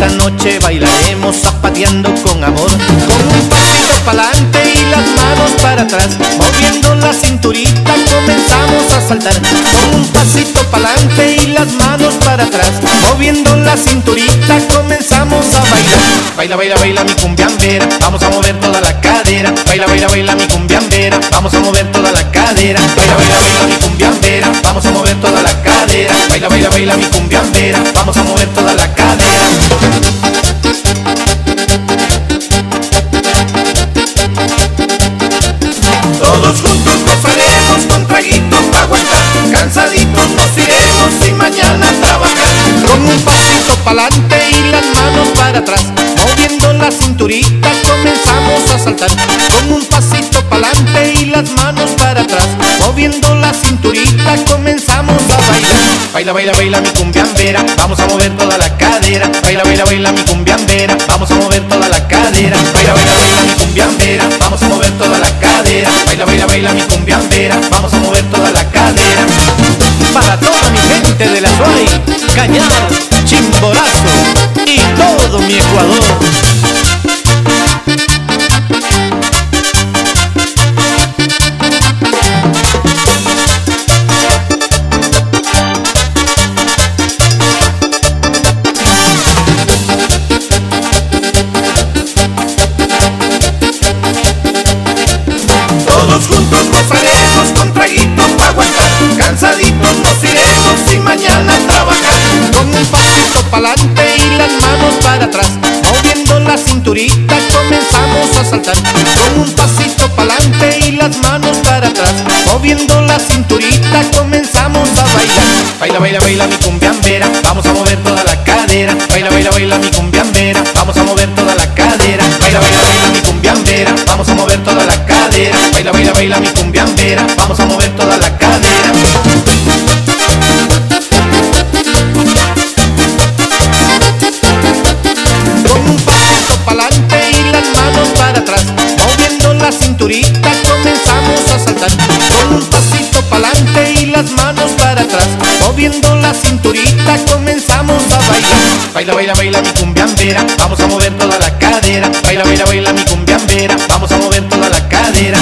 Esta noche bailaremos zapateando con amor, con un pasito pa'lante y las manos para atrás, moviendo la cinturita comenzamos a saltar. Con un pasito pa'lante y las manos para atrás, moviendo la cinturita comenzamos a bailar. Baila, baila, baila mi cumbiambera, vamos a mover toda la cadera. Baila, baila, baila mi cumbiambera, vamos a mover toda la cadera. Baila, baila, baila mi cumbiambera, vamos a mover toda la cadera. Baila, baila, baila mi cumbiambera, vamos a mover toda la cadera. Todos juntos gozaremos con traguitos para aguantar. Cansaditos nos iremos y mañana trabajar. Con un pasito pa'lante y las manos para atrás. Moviendo la cinturita comenzamos a saltar. Con un pasito pa'lante y las manos para atrás. Moviendo la cinturita comenzamos Baila, baila, baila mi cumbiambera. Vamos a mover toda la cadera. Baila, baila, baila mi cumbiambera. Vamos a mover toda la cadera. Baila, baila, baila mi cumbiambera. Vamos a mover toda la cadera. Baila, baila, baila mi cumbiambera. Vamos a mover toda la cadera. Para toda mi gente de la Suay Cañar, Chimborazo Y todo mi Ecuador saltar Con un pasito pa'lante y las manos para atrás. Moviendo la cinturita comenzamos a bailar. Baila, baila, baila mi cumbiambera Vamos a mover toda la cadera. Baila, baila, baila mi cumbiambera Vamos a mover toda la cadera. Baila, baila, baila mi cumbiambera Vamos a mover toda la cadera. Baila, baila, baila mi cumbiambera Vamos a mover toda la cadera Moviendo la cinturita comenzamos a bailar. Baila, baila, baila mi cumbiambera Vamos a mover toda la cadera. Baila, baila, baila mi cumbiambera Vamos a mover toda la cadera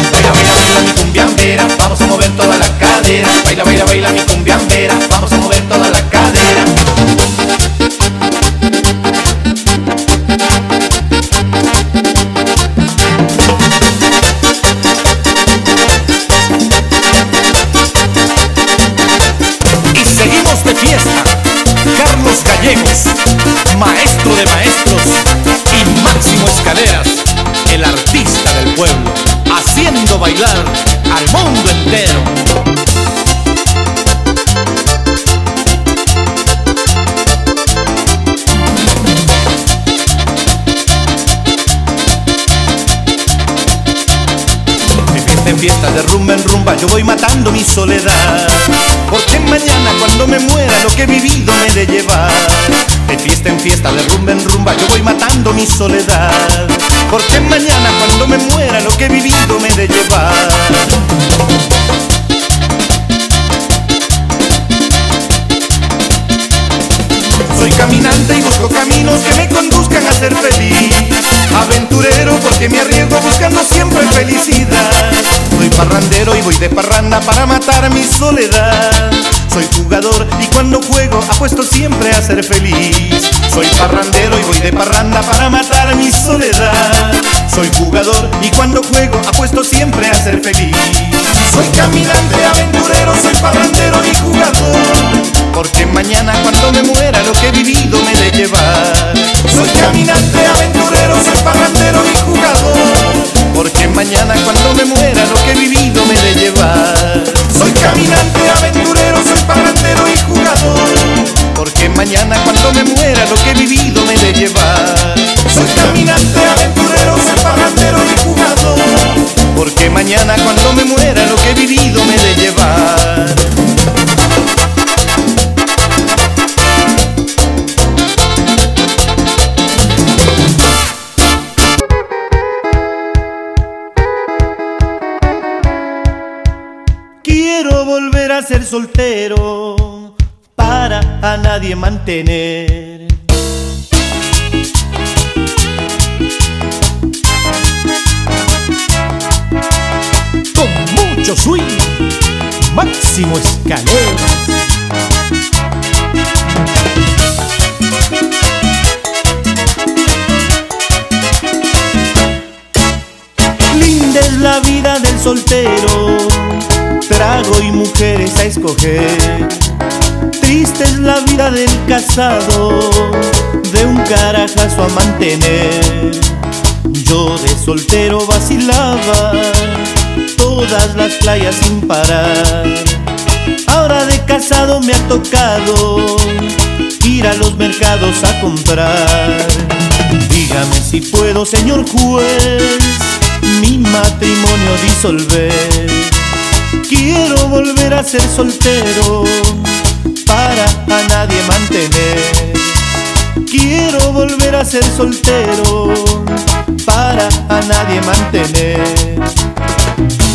yo voy matando mi soledad. Porque mañana cuando me muera lo que he vivido me de llevar. De fiesta en fiesta, de rumba en rumba, yo voy matando mi soledad. Porque mañana cuando me muera lo que he vivido me de llevar. Caminante y busco caminos que me conduzcan a ser feliz. Aventurero porque me arriesgo buscando siempre felicidad. Soy parrandero y voy de parranda para matar mi soledad. Soy jugador y cuando juego apuesto siempre a ser feliz. Soy parrandero y voy de parranda para matar mi soledad. Soy jugador y cuando juego apuesto siempre a ser feliz. Soy caminante, aventurero, soy parrandero y jugador. Porque mañana cuando me muera lo que he vivido me de llevar. Soy caminante, aventurero, soy parrandero y jugador. Porque mañana cuando me muera lo que he vivido me de llevar. Soy caminante, aventurero, soy parrandero y jugador. Porque mañana cuando me muera lo que he vivido me de llevar. Mantener. Con mucho swing, máximo escaleras. Linda es la vida del soltero, trago y mujeres a escoger. Casado, de un carajazo a mantener. Yo de soltero vacilaba todas las playas sin parar. Ahora de casado me ha tocado ir a los mercados a comprar. Dígame si puedo, señor juez, mi matrimonio disolver. Quiero volver a ser soltero para a nadie mantener. Quiero volver a ser soltero para a nadie mantener.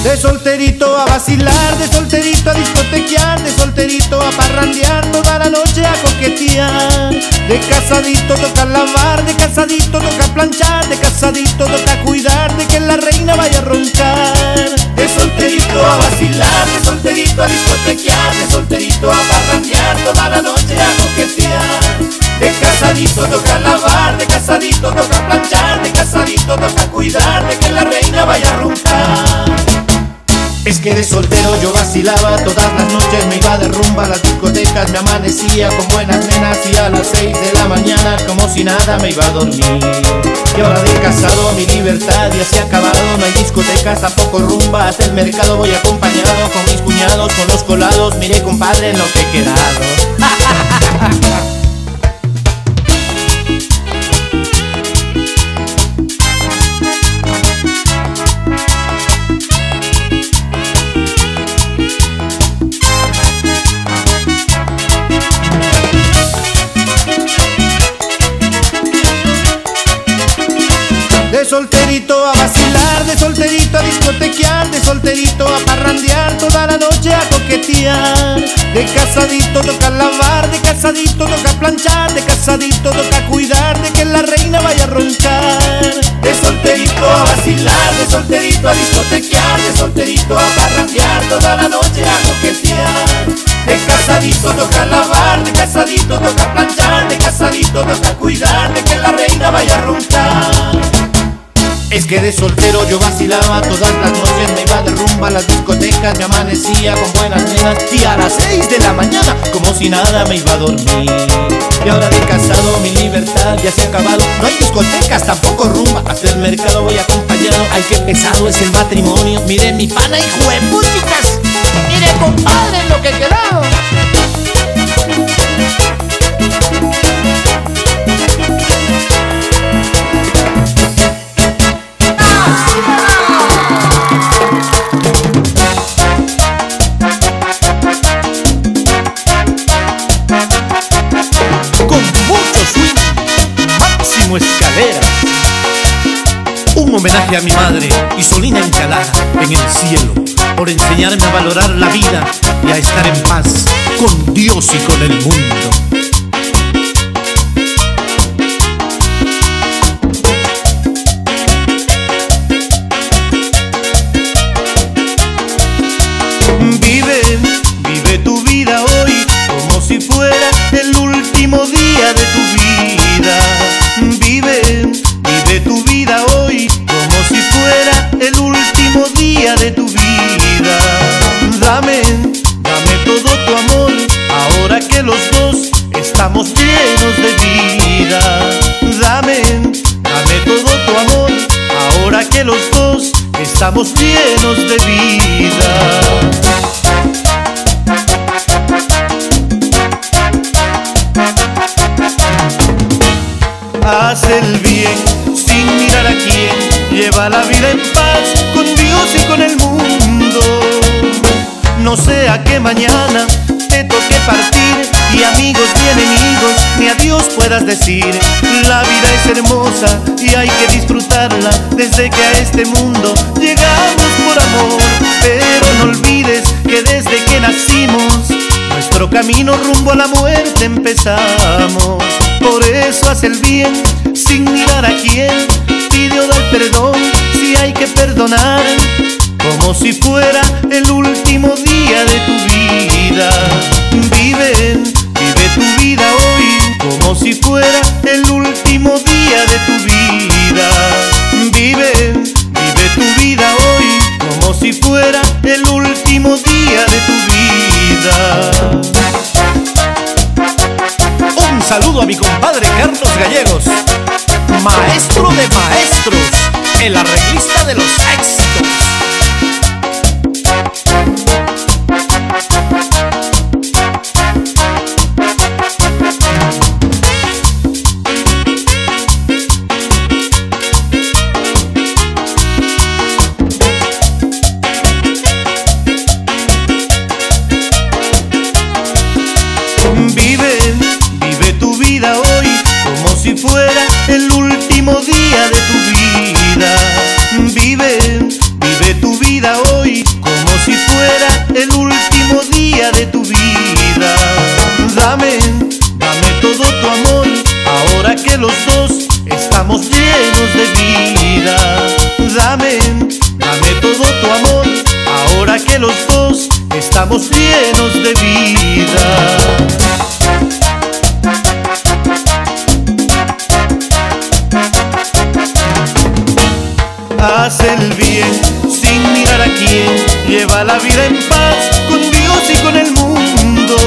De solterito a vacilar, de solterito a discotequear, de solterito a parrandear, toda la noche a coquetear. De casadito toca lavar, de casadito toca planchar, de casadito toca cuidar de que la reina vaya a roncar. De solterito a vacilar, de solterito a discotequear, de solterito a parrandear, toda la noche a coquetear. De casadito toca lavar, de casadito toca planchar, de casadito toca cuidar de que la reina vaya a roncar. Es que de soltero yo vacilaba todas las noches me iba de rumba a las discotecas me amanecía con buenas nenas y a las seis de la mañana como si nada me iba a dormir. Y ahora de casado mi libertad ya se ha acabado no hay discotecas tampoco rumba hasta el mercado voy acompañado con mis cuñados con los colados mire compadre en lo que he quedado De solterito a vacilar, de solterito a discotequear, de solterito a parrandear, toda la noche a coquetear. De casadito toca lavar, de casadito toca planchar, de casadito toca cuidar de que la reina vaya a roncar. De solterito a vacilar, de solterito a discotequear, de solterito a parrandear, toda la noche a coquetear. De casadito toca lavar, de casadito toca planchar, de casadito toca cuidar de que la reina vaya a roncar. Es que de soltero yo vacilaba todas las noches Me iba de rumba a las discotecas Me amanecía con buenas nenas Y a las seis de la mañana Como si nada me iba a dormir. Y ahora de casado mi libertad ya se ha acabado No hay discotecas, tampoco rumba Hasta el mercado voy acompañado. Ay, qué pesado es el matrimonio Mire mi pana y juepúticas Mire compadre lo que he quedado máximo escaleras. Un homenaje a mi madre, Isolina Encalada, en el cielo, por enseñarme a valorar la vida y a estar en paz con Dios y con el mundo. Vive, vive tu vida hoy como si fuera el último día de tu vida. Estamos llenos de vida. Haz el bien sin mirar a quién, lleva la vida en paz con Dios y con el mundo. No sea que mañana te toque partir y amigos ni enemigos, ni adiós puedas decir. La vida es hermosa y hay que disfrutarla desde que a este mundo llegamos por amor. Pero no olvides que desde que nacimos, nuestro camino rumbo a la muerte empezamos. Por eso haz el bien sin mirar a quién, pide o da el perdón si hay que perdonar como si fuera el último día de tu vida. Vive, vive tu vida hoy como si fuera el último día de tu vida. Vive, vive tu vida hoy como si fuera el último día de tu vida. Un saludo a mi compadre Carlos Gallegos, maestro de maestros, el arreglista de los éxitos. Vida en paz con Dios y con el mundo.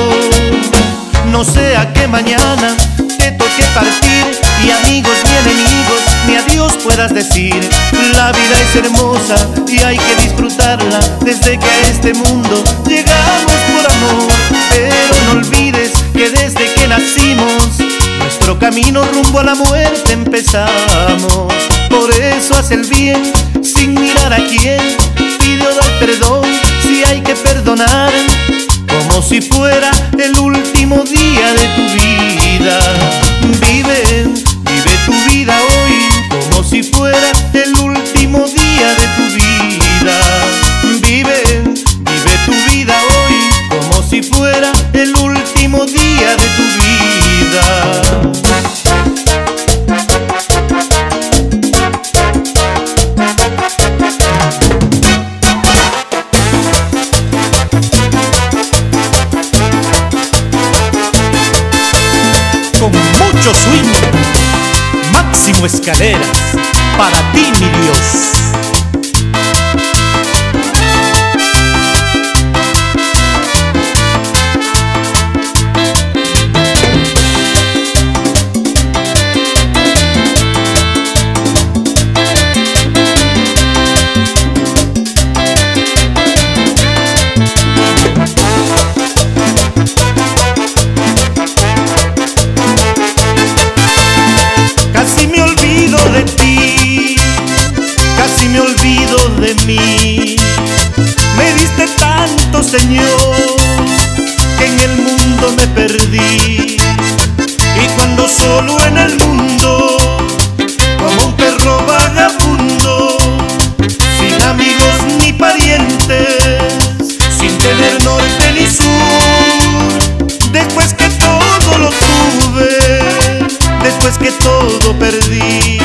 No sea que mañana te toque partir y amigos ni enemigos ni adiós puedas decir. La vida es hermosa y hay que disfrutarla desde que a este mundo llegamos por amor. Pero no olvides que desde que nacimos, nuestro camino rumbo a la muerte empezamos. Por eso haz el bien sin mirar a quién, pide o da perdón hay que perdonar, como si fuera el último día de tu vida. Vive, vive tu vida hoy como si fuera máximo escaleras, para ti mi Dios. Tener norte ni sur, después que todo lo tuve, después que todo perdí,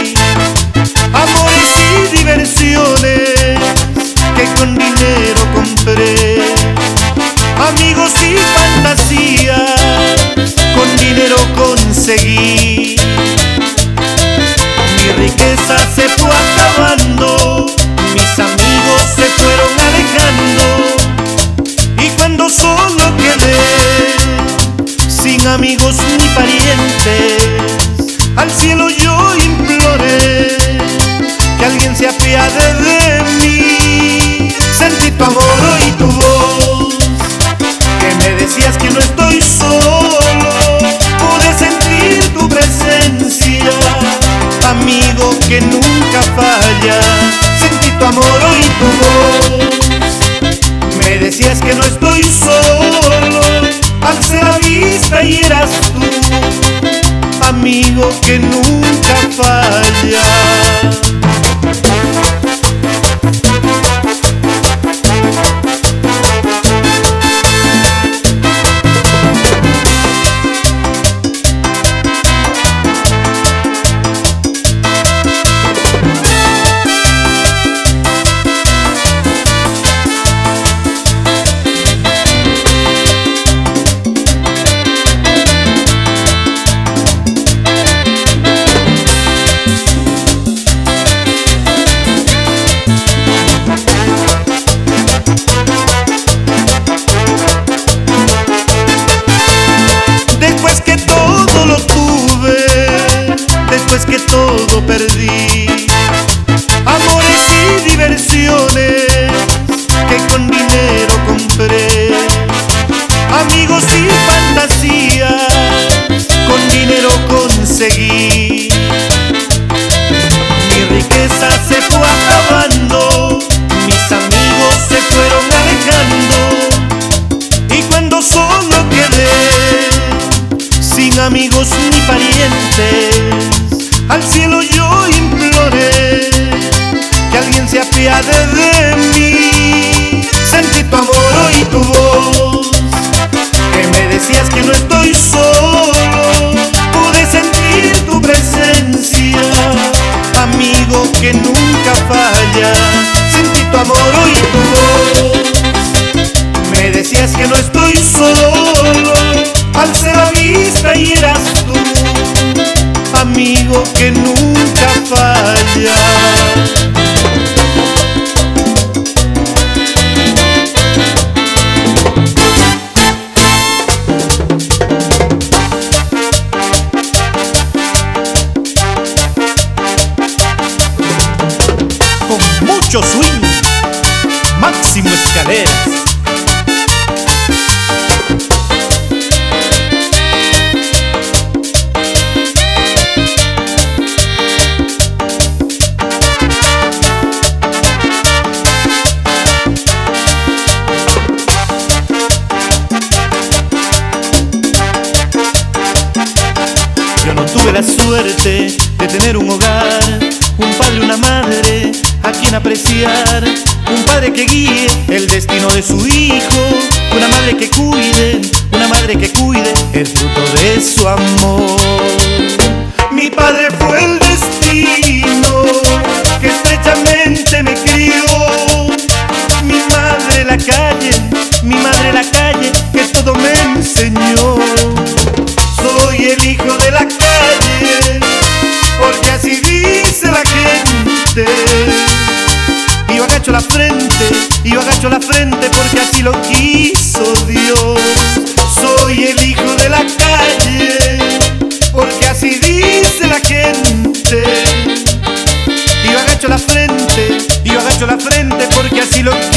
swing, Máximo Escaleras. Yo no tuve la suerte de tener un hogar, un padre, una madre quien apreciar, un padre que guíe el destino de su hijo, una madre que cuide, una madre que cuide el fruto de su amor. Mi padre fue el destino que estrechamente me crió, mi madre la calle, mi madre la calle que todo me enseñó. Soy el hijo de la calle, porque así agacho la frente, y yo agacho la frente porque así lo quiso Dios. Soy el hijo de la calle, porque así dice la gente. Yo agacho la frente, y yo agacho la frente porque así lo quiso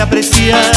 apreciar,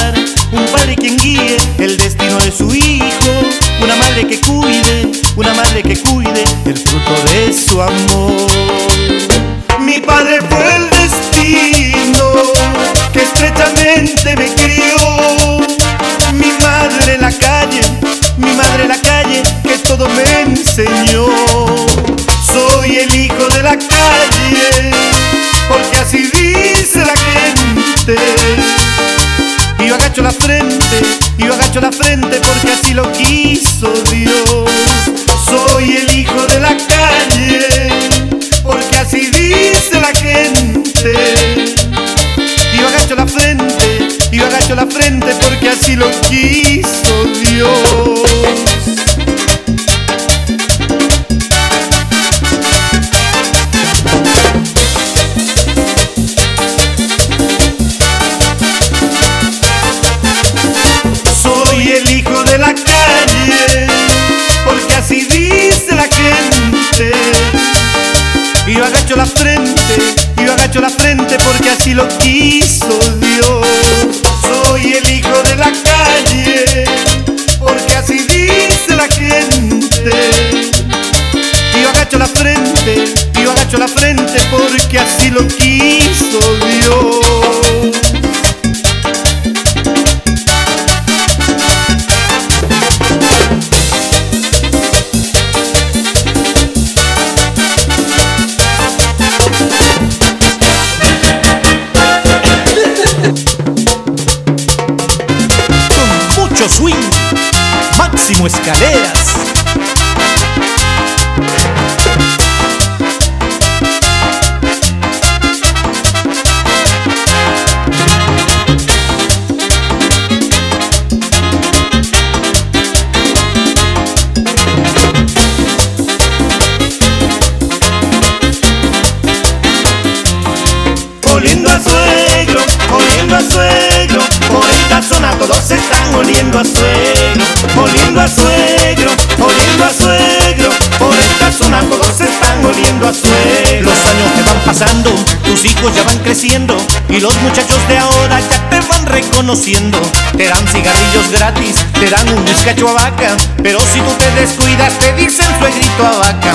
reconociendo. Te dan cigarrillos gratis, te dan un bizcacho a vaca, pero si tú te descuidas te dicen suegrito a vaca.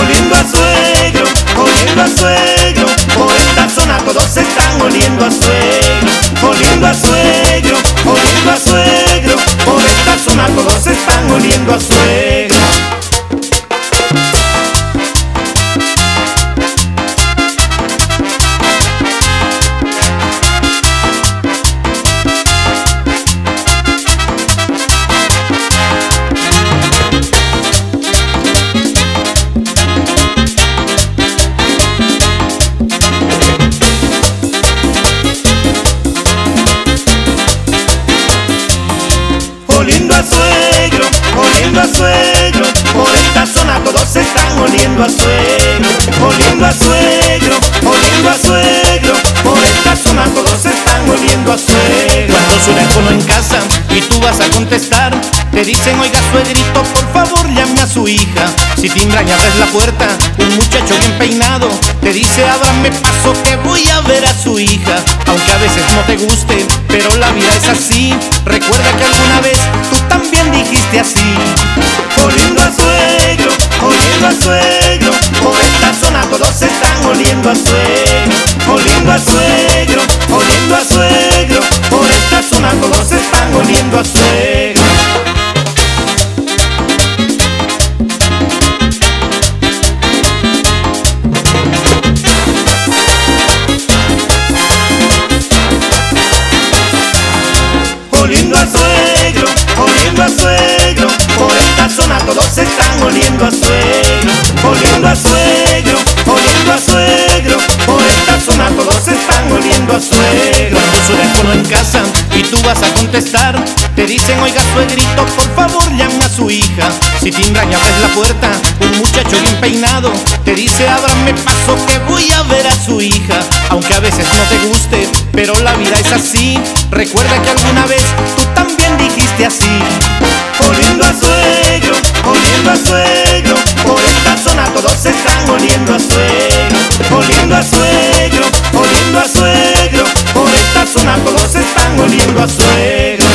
Oliendo a suegro, oliendo a suegro, por esta zona todos están oliendo a suegro, oliendo a suegro, oliendo a suegro, por esta zona todos están oliendo a suegro. Timbran y abres la puerta, un muchacho bien peinado te dice, ábrame paso que voy a ver a su hija. Aunque a veces no te guste, pero la vida es así. Recuerda que alguna vez tú también dijiste así. Oliendo a suegro, oliendo a suegro, por esta zona todos están oliendo a suegro, oliendo a suegro, oliendo a suegro, por esta zona todos están oliendo a suegro. Tú vas a contestar, te dicen, oiga suegrito, por favor llame a su hija. Si timbran y abres la puerta, un muchacho bien peinado te dice, ábrame paso que voy a ver a su hija. Aunque a veces no te guste, pero la vida es así. Recuerda que alguna vez tú también dijiste así. Oliendo a suegro, oliendo a suegro, por esta zona todos están oliendo a suegro, oliendo a suegro, oliendo a suegro, zona todos están oliendo a suegro.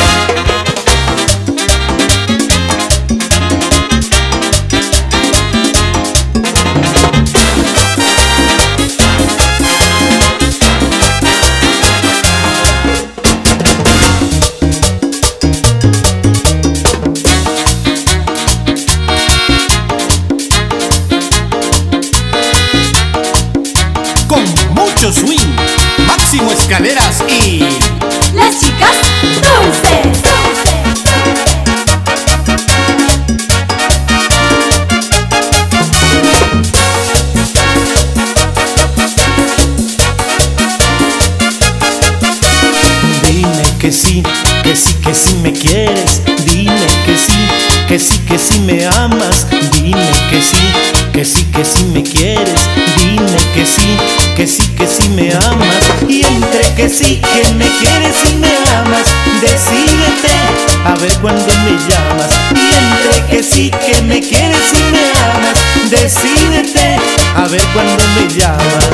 Con mucho swing, Máximo Escaleras decídete a ver cuándo me llamas. Y que sí que me quieres y me amas decídete a ver cuándo me llamas.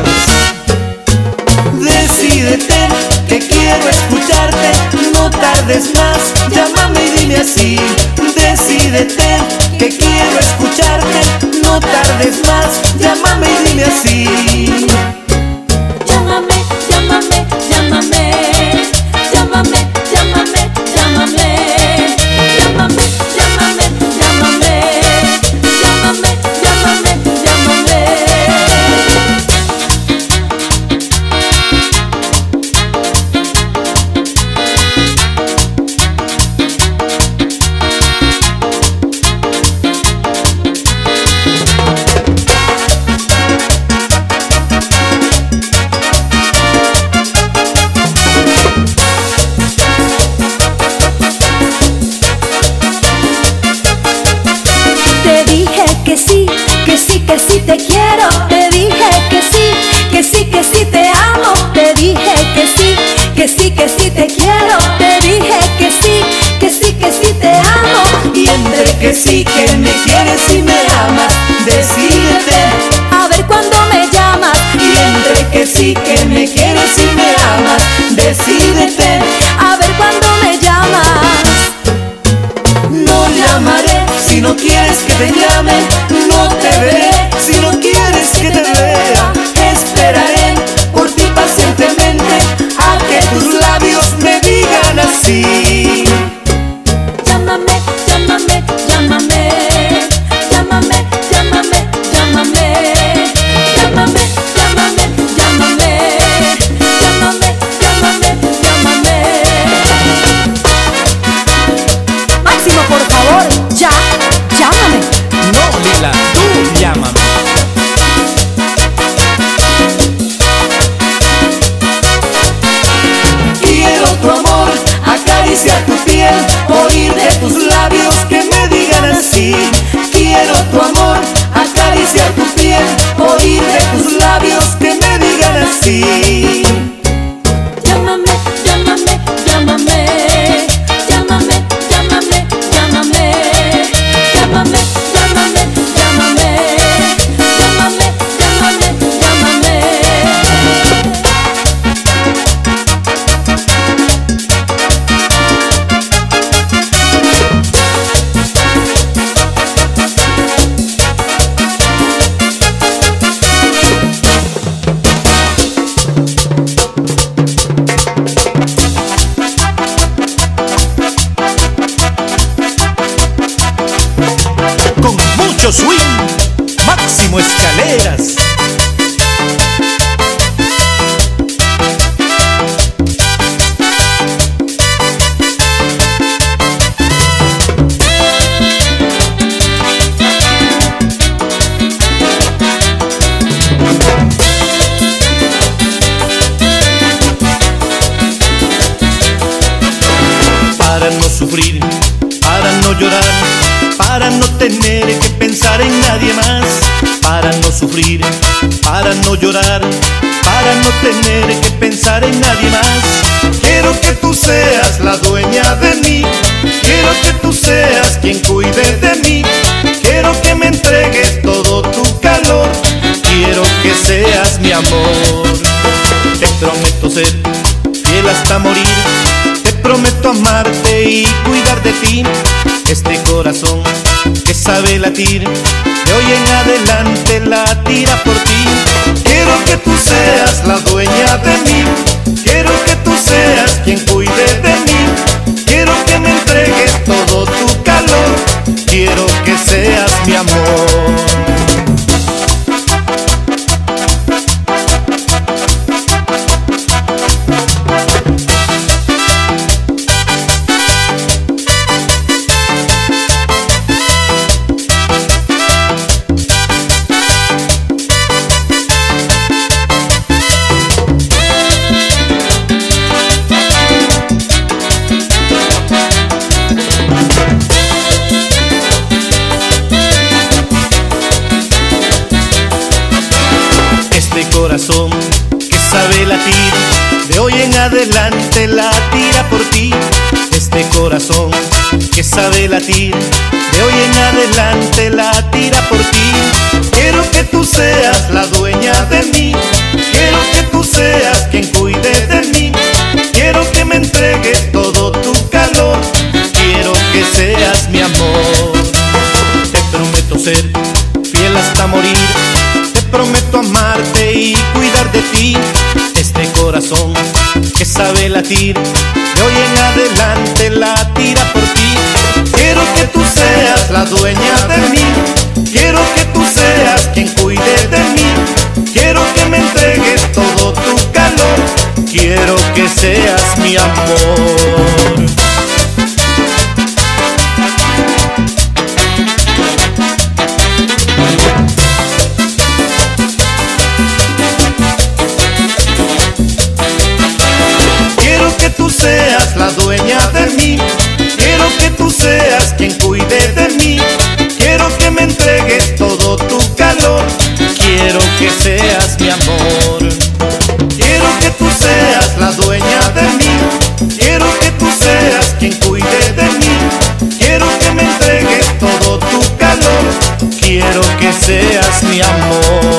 Decídete que quiero escucharte no tardes más llámame y dime así. Decídete que quiero escucharte no tardes más llámame y dime así. Llámame llámame llámame. Sí que me quieres y me amas, decídete. A ver cuándo me llamas. Y entre que sí que me quieres y me amas, decídete. A ver cuándo me llamas. No llamaré si no quieres que te llame. No llorar, para no tener que pensar en nadie más. Quiero que tú seas la dueña de mí. Quiero que tú seas quien cuide de mí. Quiero que me entregues todo tu calor. Quiero que seas mi amor. Te prometo ser fiel hasta morir. Te prometo amarte y cuidar de ti. Este corazón que sabe latir, de hoy en adelante latirá por ti. Quiero que tú seas la dueña de mí. Quiero que tú seas quien cuide de mí. Quiero que me entregues todo tu calor. Quiero adelante la tira por ti. Este corazón que sabe latir, de hoy en adelante la tira por ti. Quiero que tú seas la dueña de mí, quiero que tú seas quien cuide de mí. Quiero que me entregues todo tu calor, quiero que seas mi amor. Te prometo ser fiel hasta morir, te prometo amarte y cuidar de ti. Este corazón sabe latir, de hoy en adelante la tira por ti. Quiero que tú seas la dueña de mí, quiero que tú seas quien cuide de mí, quiero que me entregues todo tu calor, quiero que seas mi amor. Seas la dueña de mí. Quiero que tú seas quien cuide de mí. Quiero que me entregues todo tu calor. Quiero que seas mi amor. Quiero que tú seas la dueña de mí. Quiero que tú seas quien cuide de mí. Quiero que me entregues todo tu calor. Quiero que seas mi amor.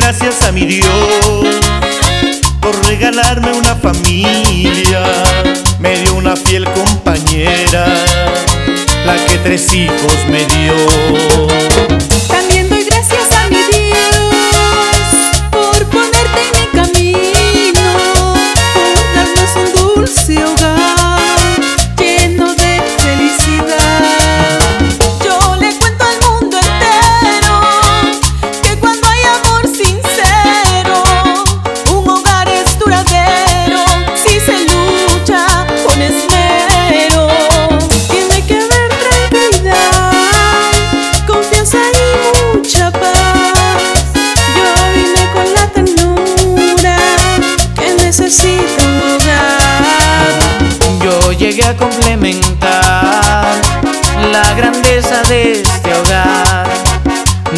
Gracias a mi Dios por regalarme una familia. Me dio una fiel compañera, la que tres hijos me dio.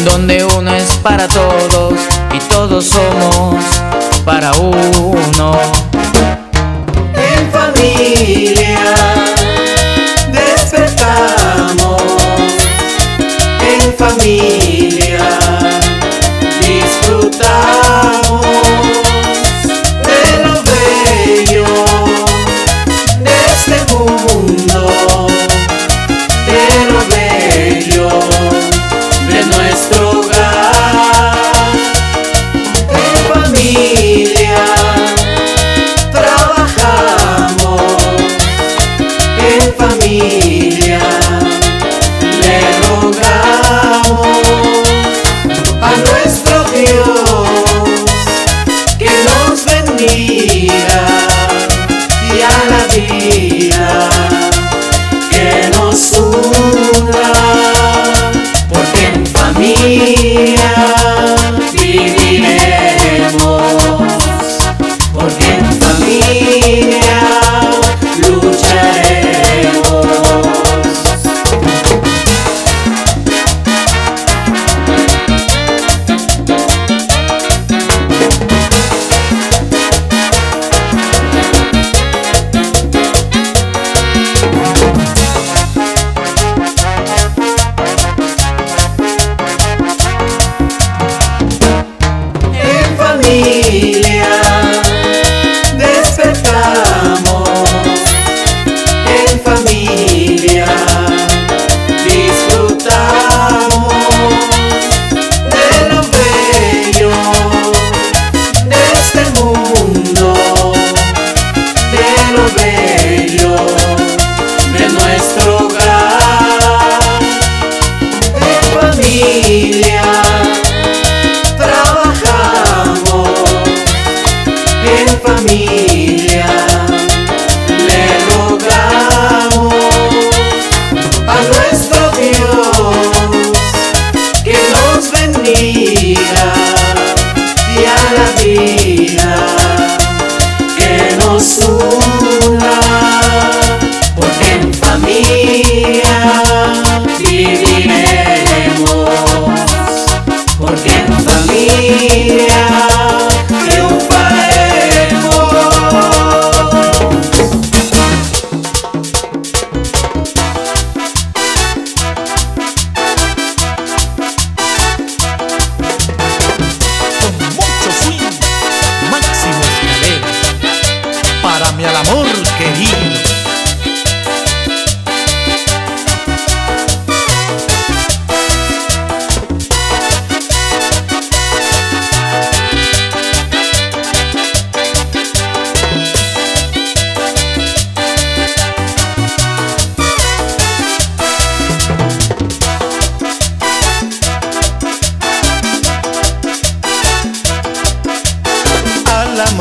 Donde uno es para todos y todos somos para uno. En familia despertamos, en familia disfrutamos.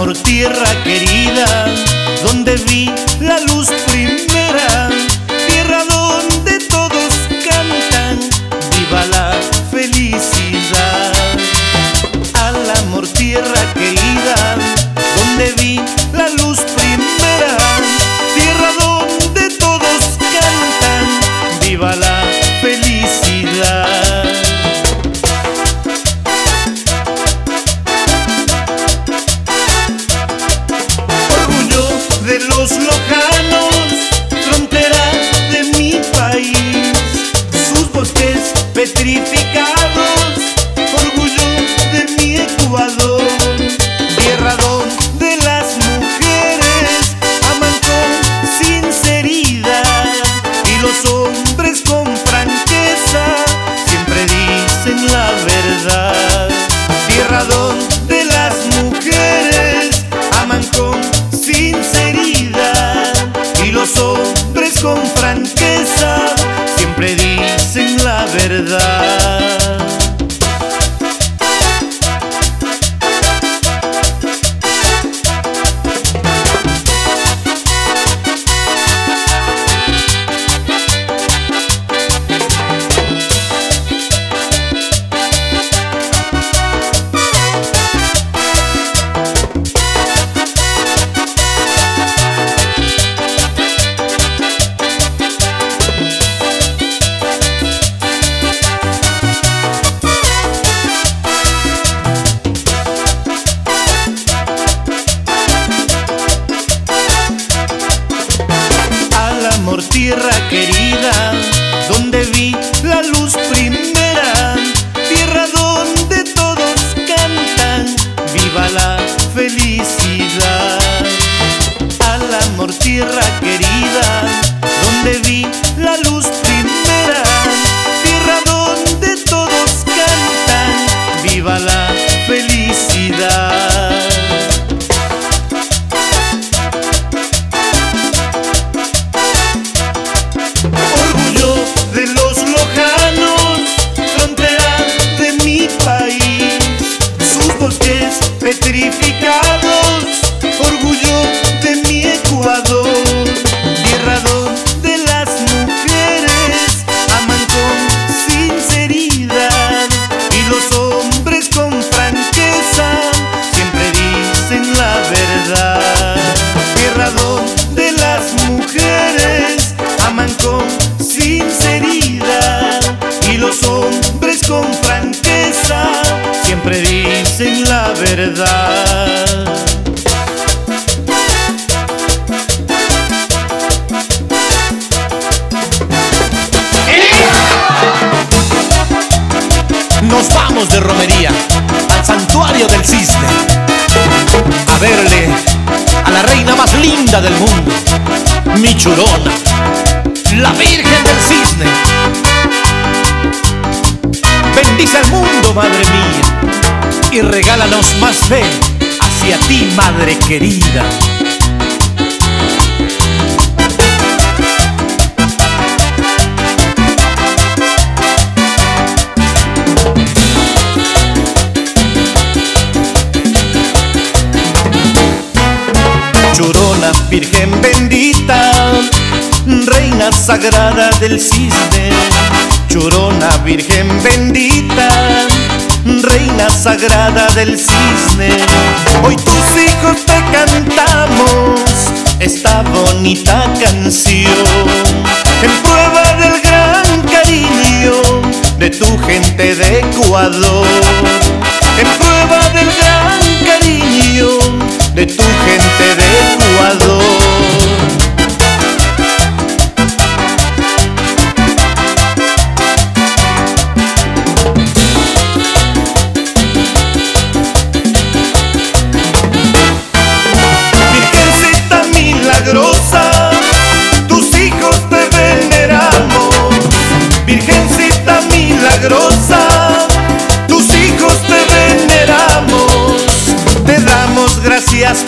amor tierra querida, donde vi la luz del mundo, mi churona, la Virgen del Cisne. Bendice al mundo, madre mía, y regálanos más fe hacia ti, madre querida. Virgen bendita, reina sagrada del cisne, churona Virgen bendita, reina sagrada del cisne. Hoy tus hijos te cantamos esta bonita canción, en prueba del gran cariño de tu gente de Ecuador, en prueba del gran cariño de tu gente de Ecuador.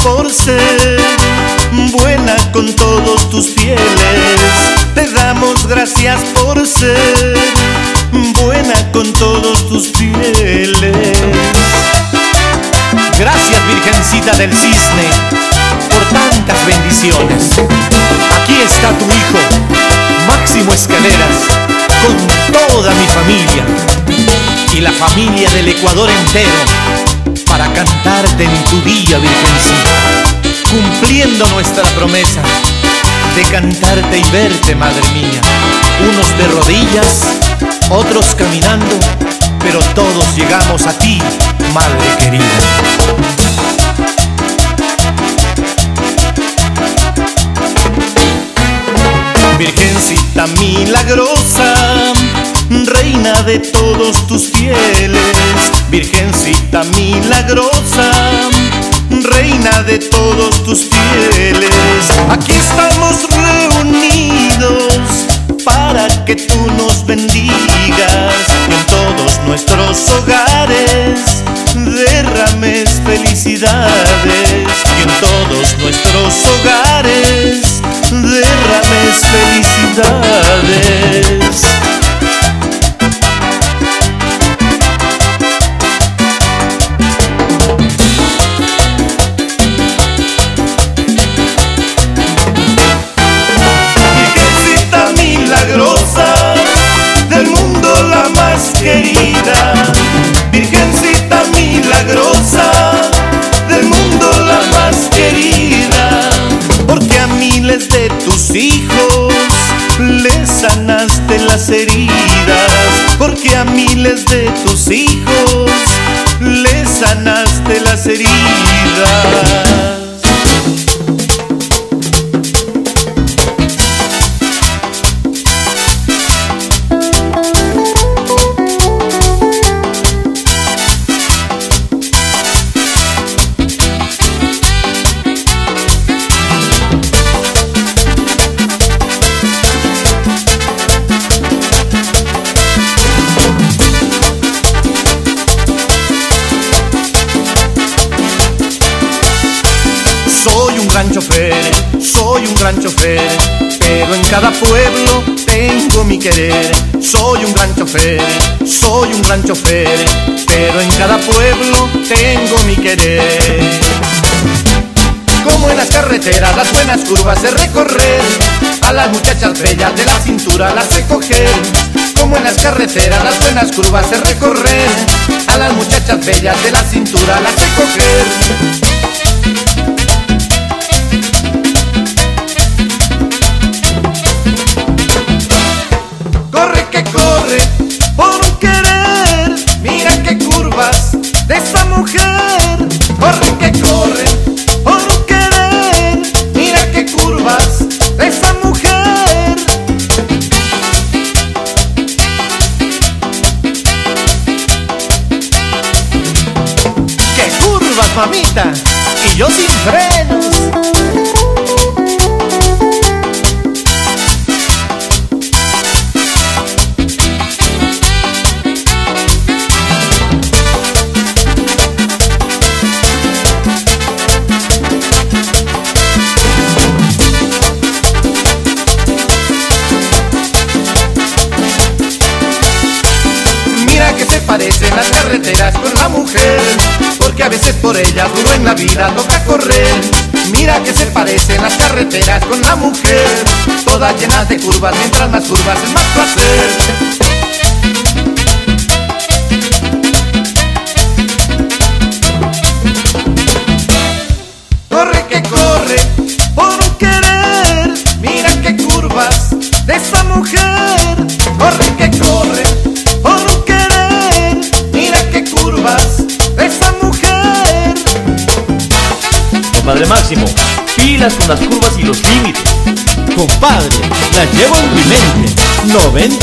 Por ser buena con todos tus fieles. Te damos gracias por ser buena con todos tus fieles. Gracias Virgencita del Cisne por tantas bendiciones. Aquí está tu hijo, Máximo Escaleras, con toda mi familia y la familia del Ecuador entero para cantarte en tu día, Virgencita, cumpliendo nuestra promesa de cantarte y verte, Madre mía, unos de rodillas, otros caminando, pero todos llegamos a ti, Madre querida. Virgencita milagrosa, reina de todos tus fieles, Virgencita milagrosa, reina de todos tus fieles. Aquí estamos reunidos para que tú nos bendigas en todos nuestros hogares derrames felicidades y en todos nuestros hogares derrames felicidades. Pero en cada pueblo tengo mi querer. Como en las carreteras, las buenas curvas sé recorrer, a las muchachas bellas de la cintura las sé coger. Como en las carreteras, las buenas curvas sé recorrer, a las muchachas bellas de la cintura las sé coger.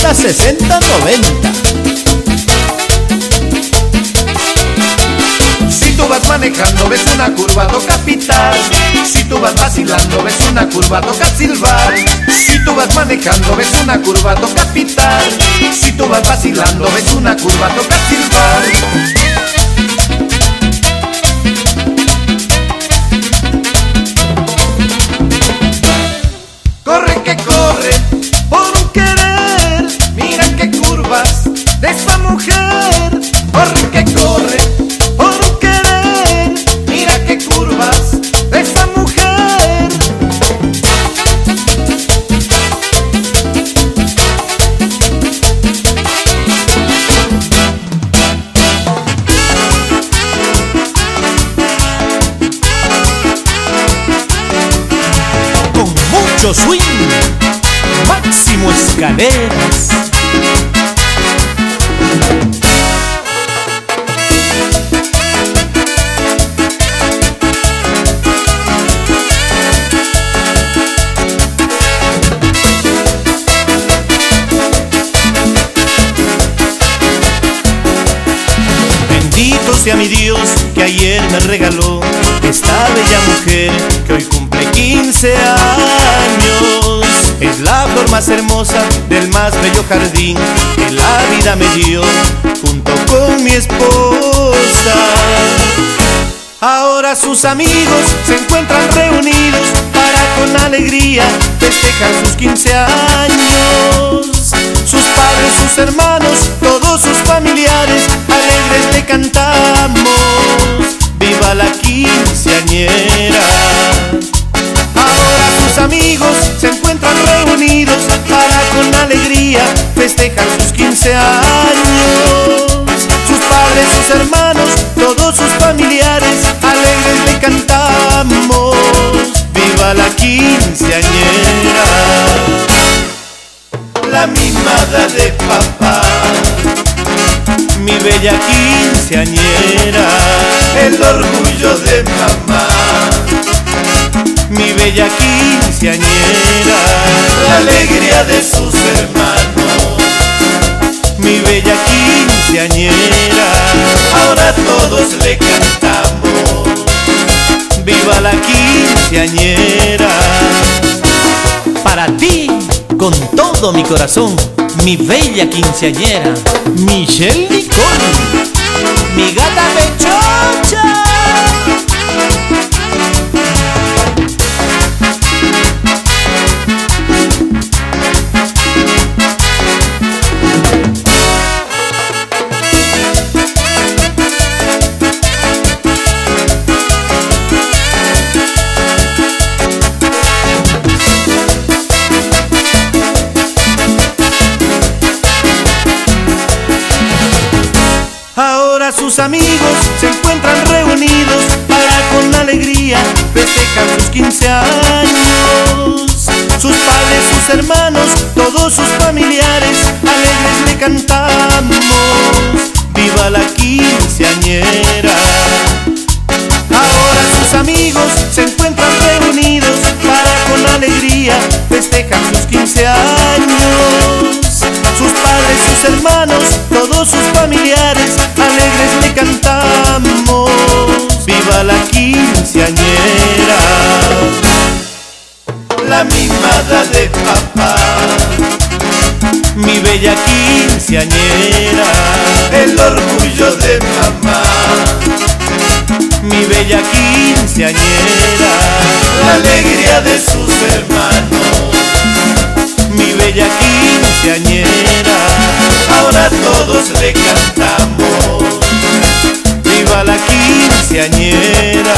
90, 60, 90. Si tú vas manejando, ves una curva, toca pitar. Si tú vas vacilando, ves una curva, toca silbar. Si tú vas manejando, ves una curva, toca pitar. Si tú vas vacilando, ves una curva, toca silbar. Escaleras. Bendito sea mi Dios que ayer me regaló esta bella mujer que hoy cumple 15 años. Es la flor más hermosa del más bello jardín que la vida me dio junto con mi esposa. Ahora sus amigos se encuentran reunidos para con alegría festejar sus 15 años. Sus padres, sus hermanos, todos sus familiares, alegres le cantamos. ¡Viva la quinceañera! Amigos se encuentran reunidos para con alegría festejar sus 15 años. Sus padres, sus hermanos, todos sus familiares, alegres le cantamos. ¡Viva la quinceañera! La mimada de papá, mi bella quinceañera, el orgullo de mamá mi bella quinceañera, la alegría de sus hermanos, mi bella quinceañera, ahora todos le cantamos, viva la quinceañera. Para ti, con todo mi corazón, mi bella quinceañera, Michelle Nicole, mi gata pechocha. Sus amigos se encuentran reunidos para con alegría festejar sus 15 años. Sus padres, sus hermanos, todos sus familiares, alegres le cantamos. ¡Viva la quinceañera! Ahora sus amigos se encuentran reunidos para con alegría festejar sus 15 años. Sus padres, sus hermanos, todos sus familiares, alegres le cantamos. ¡Viva la quinceañera! La mimada de papá, mi bella quinceañera, el orgullo de mamá. Mi bella quinceañera, la alegría de sus hermanos, mi bella quinceañera, ahora todos le cantamos. Viva la quinceañera.